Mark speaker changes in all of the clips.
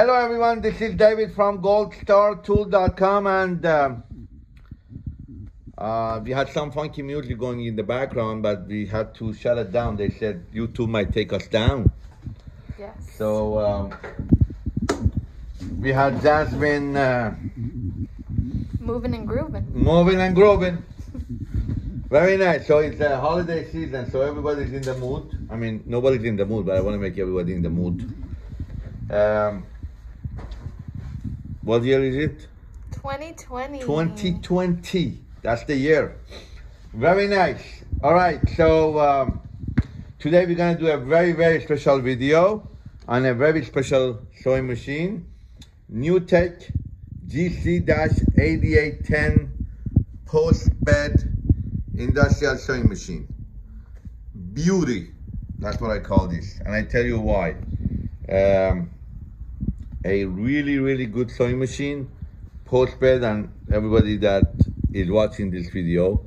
Speaker 1: Hello everyone, this is David from goldstartool.com and um, uh, we had some funky music going in the background, but we had to shut it down. They said YouTube might take us down.
Speaker 2: Yes.
Speaker 1: So um, we had Jasmine uh,
Speaker 2: Moving and grooving.
Speaker 1: moving and grooving. Very nice. So it's a holiday season, so everybody's in the mood. I mean, nobody's in the mood, but I want to make everybody in the mood. Um, what year is it?
Speaker 2: 2020.
Speaker 1: 2020. That's the year. Very nice. All right. So um, today we're gonna do a very very special video on a very special sewing machine, New-Tech GC-8810 post bed industrial sewing machine. Beauty. That's what I call this, and I tell you why. Um, a really really good sewing machine post bed and everybody that is watching this video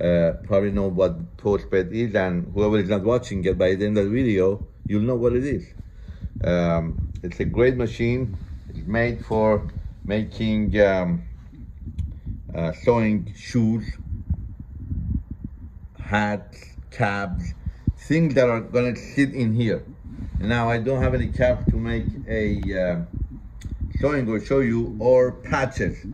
Speaker 1: uh, probably know what post bed is and whoever is not watching it by the end of the video you'll know what it is. Um, it's a great machine. It's made for making um, uh, sewing shoes hats caps things that are gonna sit in here now I don't have any cap to make a uh, sewing or show you or patches.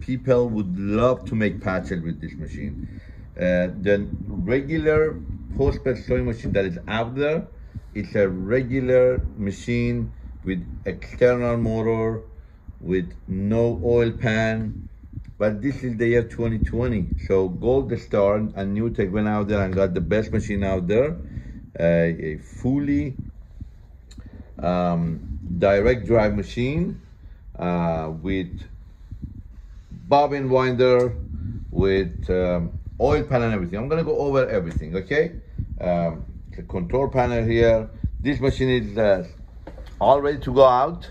Speaker 1: People would love to make patches with this machine. Uh, the regular post-bed sewing machine that is out there, it's a regular machine with external motor, with no oil pan, but this is the year 2020. So Gold Star and New-Tech went out there and got the best machine out there, uh, a fully um, direct drive machine uh, with bobbin winder, with um, oil pan and everything. I'm gonna go over everything, okay? Um, the control panel here. This machine is uh, all ready to go out.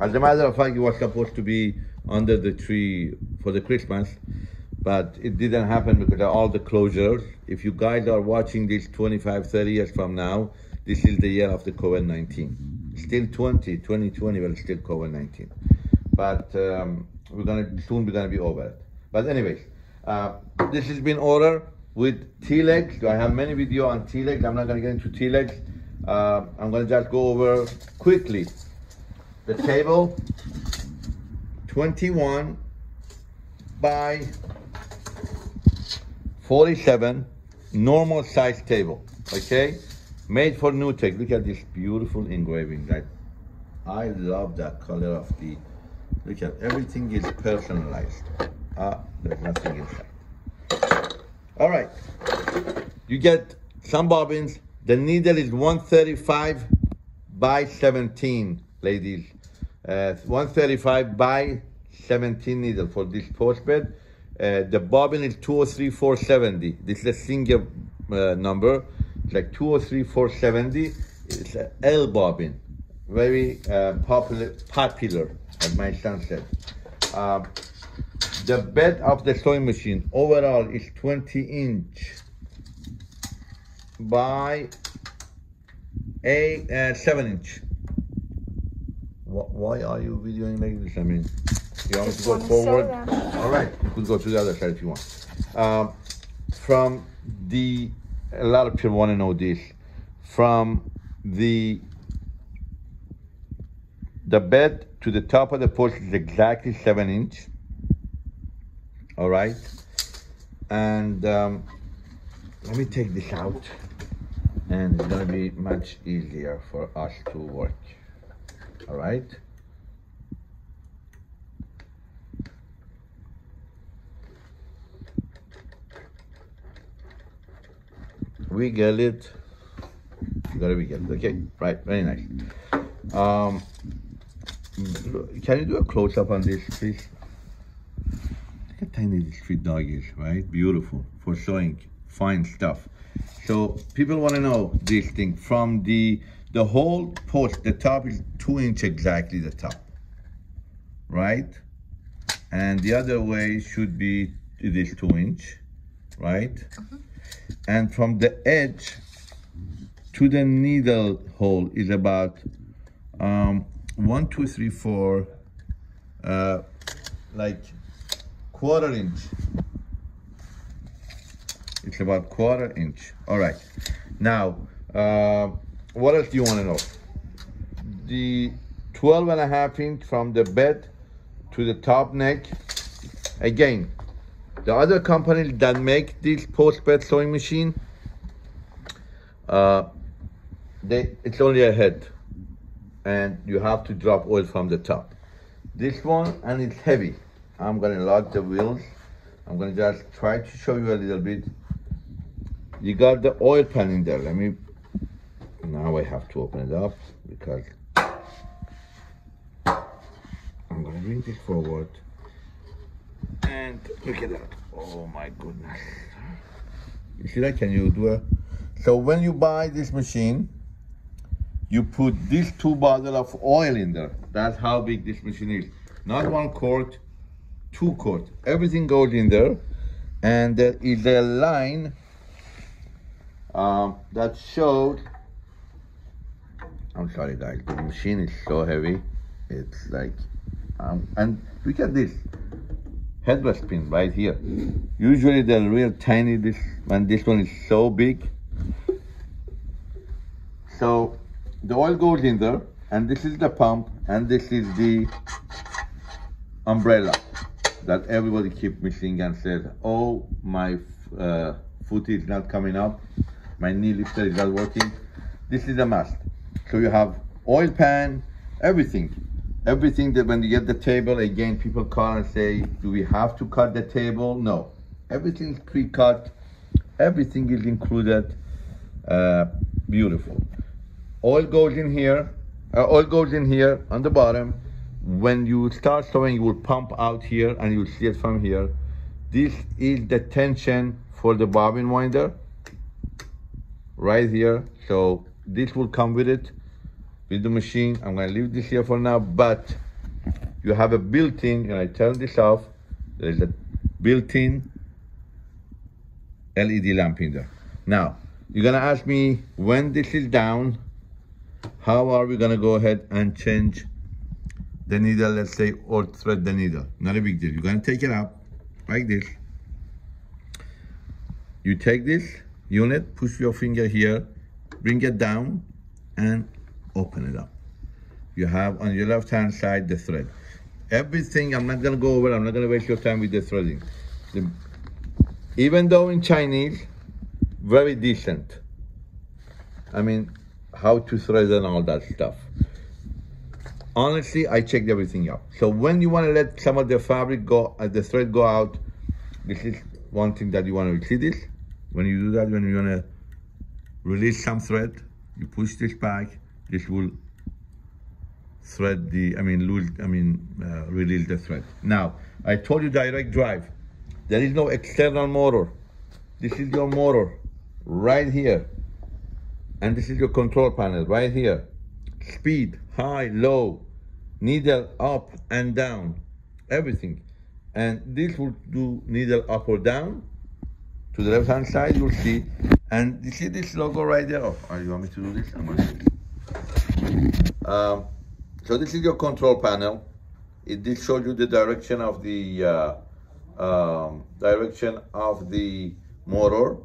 Speaker 1: As a matter of fact, it was supposed to be under the tree for the Christmas, but it didn't happen because of all the closures. If you guys are watching this 25, 30 years from now, this is the year of the COVID-19. Still 20, 2020, but still COVID-19. But um, we're gonna soon we're gonna be over it. But anyways, uh, this has been ordered with T-legs. I have many video on T-legs. I'm not gonna get into T-legs. Uh, I'm gonna just go over quickly. The table, 21 by 47, normal size table, okay? Made for New-Tech. Look at this beautiful engraving. That I love that color of the. Look at everything is personalized. Ah, there's nothing inside. All right. You get some bobbins. The needle is 135 by 17, ladies. Uh, 135 by 17 needle for this post bed. Uh, the bobbin is 203470. This is a single uh, number. It's like 203470. It's an L bobbin. Very uh, popular, popular, as my son said. Um, the bed of the sewing machine overall is 20 inch by a uh, 7 inch. Why are you videoing like this? I mean, you want me to go forward? All right, you could go to the other side if you want. Um, from the, a lot of people want to know this. From the the bed to the top of the post is exactly seven inch. All right, and um, let me take this out, and it's gonna be much easier for us to work. All right. We get it. Gotta be it. Okay, right, very nice. Um, can you do a close up on this, please? Look how tiny this street dog is, right? Beautiful for showing fine stuff. So people want to know this thing from the the whole post. The top is two inch exactly the top, right? And the other way should be it is two inch, right? And from the edge to the needle hole is about um, one, two, three, four, uh, like quarter inch. It's about quarter inch. All right. Now, uh, what else do you want to know? The 12 and a half inch from the bed to the top neck. Again, the other company that make this post bed sewing machine, uh, they it's only a head, and you have to drop oil from the top. This one and it's heavy. I'm gonna lock the wheels. I'm gonna just try to show you a little bit. You got the oil pan in there. Let me. Now I have to open it up because I'm gonna bring this forward. And look at that. Oh my goodness. You see that? Can you do it? So when you buy this machine, you put these two bottles of oil in there. That's how big this machine is. Not one quart, two quart. Everything goes in there. And there is a line um, that showed, I'm sorry guys, the machine is so heavy. It's like, um, and look at this headrest pin right here. Usually they're real tiny, this and this one is so big. So the oil goes in there, and this is the pump, and this is the umbrella that everybody keep missing and said, oh, my uh, foot is not coming up, my knee lifter is not working. This is a must. So you have oil pan, everything. Everything that when you get the table, again, people call and say, do we have to cut the table? No. Everything is pre-cut. Everything is included. Uh, beautiful. Oil goes in here. Uh, oil goes in here on the bottom. When you start sewing, you will pump out here and you'll see it from here. This is the tension for the bobbin winder right here. So this will come with it, with the machine. I'm gonna leave this here for now, but you have a built-in, and I turn this off, there's a built-in LED lamp in there. Now, you're gonna ask me when this is down, how are we gonna go ahead and change the needle, let's say, or thread the needle. Not a big deal. You're gonna take it out like this. You take this unit, push your finger here, bring it down, and open it up. You have on your left hand side the thread. Everything, I'm not gonna go over, I'm not gonna waste your time with the threading. The, even though in Chinese, very decent. I mean, how to thread and all that stuff. Honestly, I checked everything out. So when you want to let some of the fabric go, uh, the thread go out, this is one thing that you want to see this. When you do that, when you want to release some thread, you push this back, this will thread the, I mean, lose, I mean, uh, release the thread. Now, I told you direct drive. There is no external motor. This is your motor right here. And this is your control panel right here. Speed, high, low, needle up and down, everything. And this will do needle up or down. To the left hand side, you'll see. And you see this logo right there? Oh, you want me to do this? I'm gonna do this. Um, so this is your control panel. It did show you the direction of the uh, um, direction of the motor.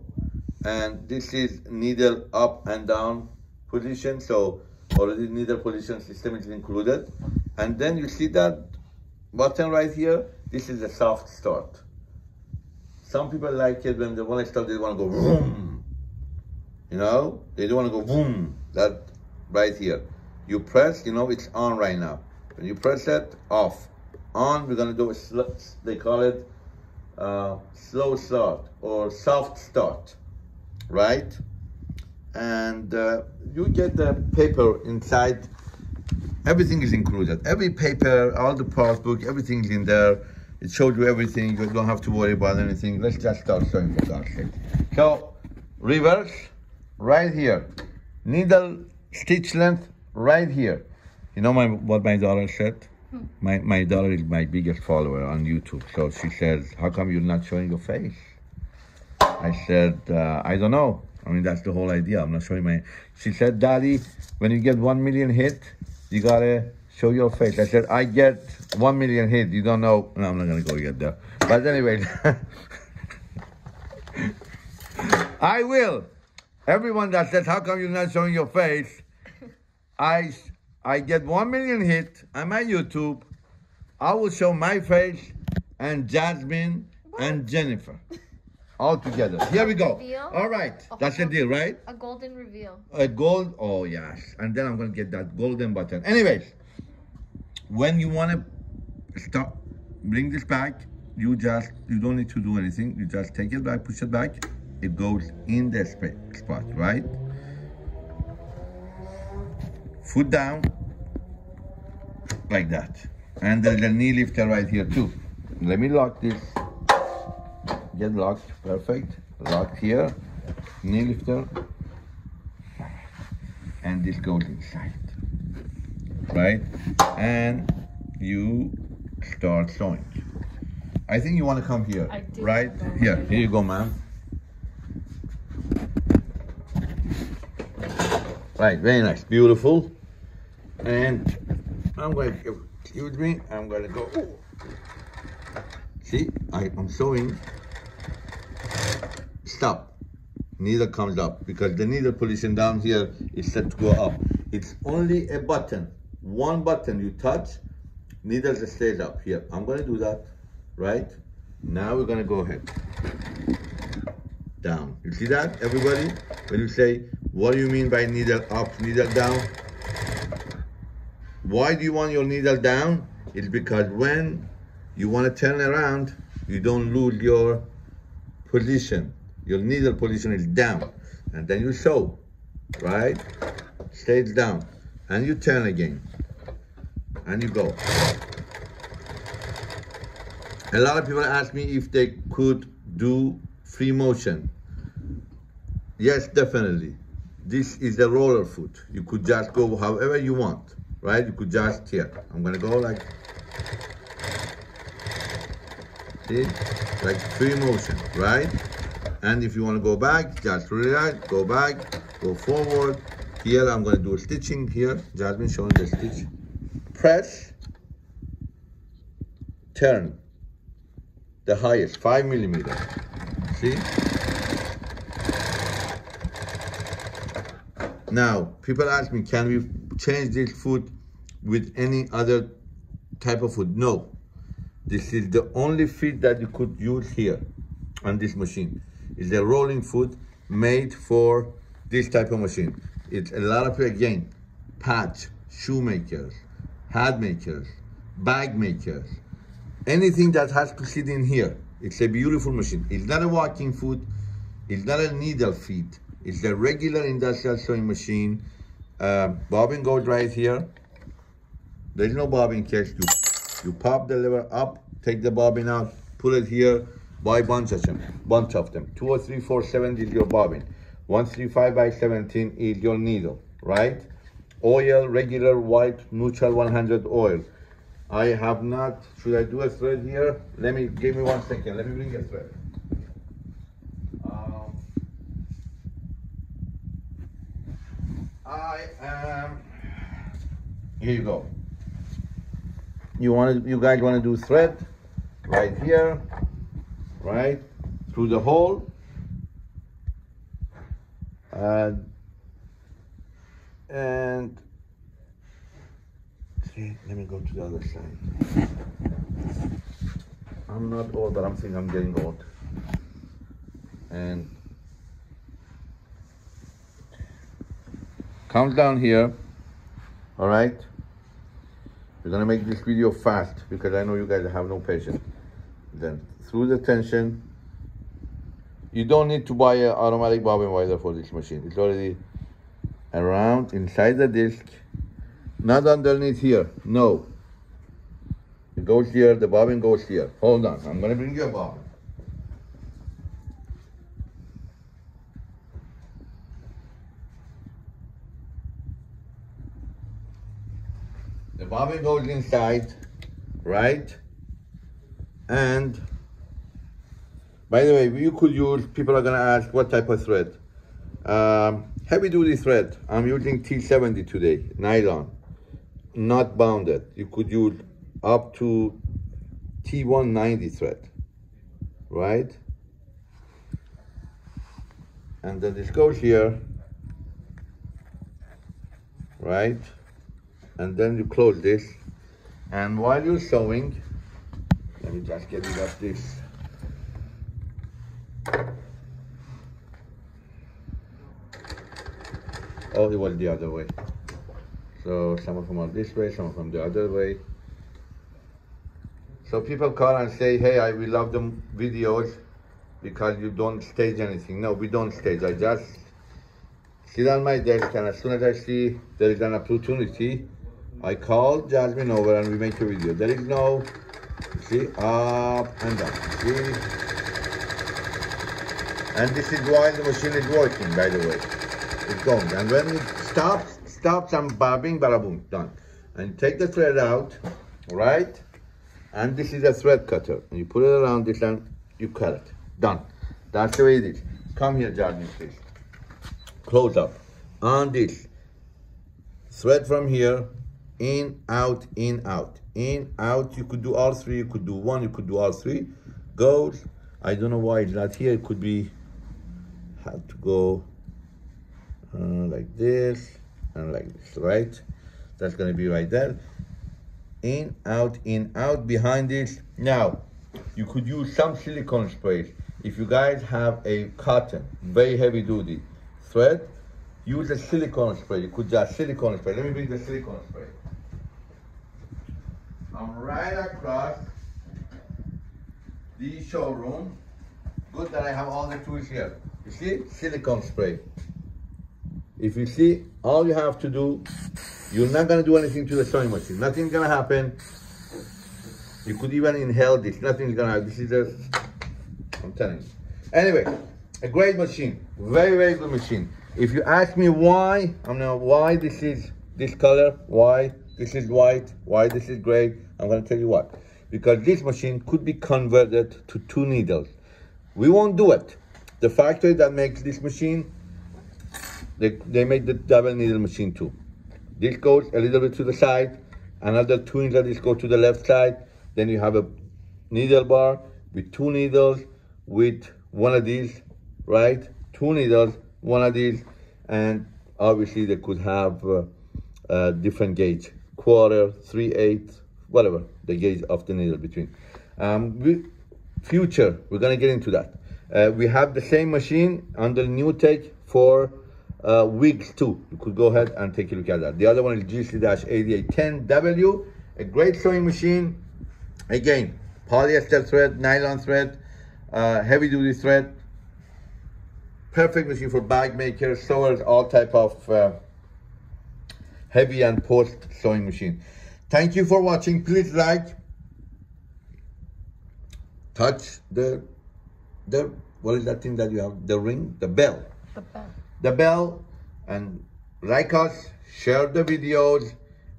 Speaker 1: And this is needle up and down position. So already needle position system is included. And then you see that button right here? This is a soft start. Some people like it when they want to start they want to go boom you know? They don't want to go boom that right here you press you know it's on right now when you press it off on we're to do a they call it uh, slow start or soft start right? And uh, you get the paper inside. Everything is included. Every paper, all the parts book, everything's in there. It shows you everything. You don't have to worry about anything. Let's just start showing for God's sake. So, reverse, right here. Needle stitch length, right here. You know my what my daughter said? My, my daughter is my biggest follower on YouTube. So she says, how come you're not showing your face? I said, uh, I don't know. I mean, that's the whole idea. I'm not showing my. She said, Daddy, when you get one million hit, you gotta show your face. I said, I get one million hits. You don't know. No, I'm not going to go yet there. But anyway, I will. Everyone that says, how come you're not showing your face? I, I get one million hits. on my YouTube. I will show my face and Jasmine and Jennifer all together. Here we go.
Speaker 2: Reveal?
Speaker 1: All right. That's the deal, right?
Speaker 2: A golden reveal.
Speaker 1: A gold, oh yes. And then I'm gonna get that golden button. Anyways, when you wanna stop, bring this back, you just, you don't need to do anything. You just take it back, push it back. It goes in the spot, right? Foot down, like that. And the, a knee lifter right here too. Let me lock this. Get locked, perfect. Locked here, knee lifter. And this goes inside, right? And you start sewing. I think you want to come here, right? Here,
Speaker 2: here.
Speaker 1: here you go, ma'am. Right, very nice, beautiful. And I'm going to, excuse me, I'm going to go. See, I, I'm showing. Stop. Needle comes up because the needle position down here is set to go up. It's only a button. One button you touch, needle stays up here. I'm going to do that, right? Now we're going to go ahead. Down. You see that, everybody? When you say, what do you mean by needle up, needle down? Why do you want your needle down? It's because when you want to turn around, you don't lose your position. Your needle position is down. And then you sew, right? Stays down. And you turn again. And you go. A lot of people ask me if they could do free motion. Yes, definitely. This is the roller foot. You could just go however you want, right? You could just here. I'm gonna go like, see, like free motion, right? And if you want to go back, just relax, go back, go forward. Here I'm gonna do stitching here. Jasmine showing the stitch. Press, turn. The highest, five millimeter. See? Now, people ask me, can we change this foot with any other type of foot? No. This is the only feet that you could use here on this machine. It's a rolling foot made for this type of machine. It's a lot of again, patch, shoemakers, hat makers, bag makers, anything that has to sit in here. It's a beautiful machine. It's not a walking foot. It's not a needle feet. It's a regular industrial sewing machine. Uh, bobbin goes right here. There's no bobbin case. You, you pop the lever up, take the bobbin out, put it here, buy bunch of them, bunch of them. Two or three, four, seven is your bobbin. One, three, five by 17 is your needle, right? Oil, regular white, neutral 100 oil. I have not, should I do a thread here? Let me, give me one second. Let me bring a thread. Um, I am, here you go. You want to, you guys want to do thread right here, right? Through the hole. And, and See, let me go to the other side. I'm not old, but I'm thinking I'm getting old. And comes down here, all right? We're gonna make this video fast because I know you guys have no patience. Then through the tension, you don't need to buy an automatic bobbin winder for this machine. It's already around inside the disc not underneath here, no. It goes here, the bobbin goes here. Hold on, I'm gonna bring you a bobbin. Bobbin goes inside, right? And by the way, you could use, people are gonna ask what type of thread. Um, heavy duty thread, I'm using T70 today, nylon. not bonded. You could use up to T190 thread, right? And then this goes here, right? And then you close this. And while you're sewing, let me just get rid of this. Oh, it was the other way. So some of them are this way, some of them the other way. So people call and say, hey, I we love the videos because you don't stage anything. No, we don't stage. I just sit on my desk and as soon as I see there is an opportunity, I called Jasmine over and we make a video. There is no, see, up and down, see? And this is why the machine is working, by the way. It's going. And when it stops, stops and bobbing, boom, done. And take the thread out, right? And this is a thread cutter. And you put it around this and you cut it. Done. That's the way it is. Come here, Jasmine, please. Close up. On this. Thread from here, in, out, in, out. In, out, you could do all three, you could do one, you could do all three. Goes. I don't know why it's not here. It could be, have to go uh, like this and like this, right? That's gonna be right there. In, out, in, out, behind this. Now, you could use some silicone sprays. If you guys have a cotton, very heavy duty thread, use a silicone spray. You could just silicone spray. Let me bring the silicone spray. I'm right across the showroom. Good that I have all the tools here. You see, silicone spray. If you see, all you have to do, you're not gonna do anything to the sewing machine. Nothing's gonna happen. You could even inhale this. Nothing's gonna happen. This is a, I'm telling you. Anyway, a great machine. Very, very good machine. If you ask me why, I'm now why this is this color, why this is white, why this is gray, I'm gonna tell you what. Because this machine could be converted to two needles. We won't do it. The factory that makes this machine they, they make the double needle machine too. This goes a little bit to the side, another two needles go to the left side. Then you have a needle bar with two needles with one of these, right? Two needles, one of these, and obviously they could have uh, uh, different gauge, quarter, three eighths, whatever the gauge of the needle between. Um, we, future, we're gonna get into that. Uh, we have the same machine under New-Tech for uh, wigs too. You could go ahead and take a look at that. The other one is GC-8810W, a great sewing machine. Again, polyester thread, nylon thread, uh, heavy duty thread. Perfect machine for bag makers, sewers, all type of uh, heavy and post sewing machine. Thank you for watching. Please like, touch the, the, what is that thing that you have? The ring, the bell.
Speaker 2: The bell.
Speaker 1: The bell and like us, share the videos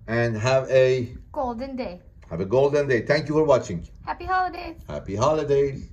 Speaker 1: and have a,
Speaker 2: Golden day.
Speaker 1: have a golden day. Thank you for watching.
Speaker 2: Happy holidays.
Speaker 1: Happy holidays.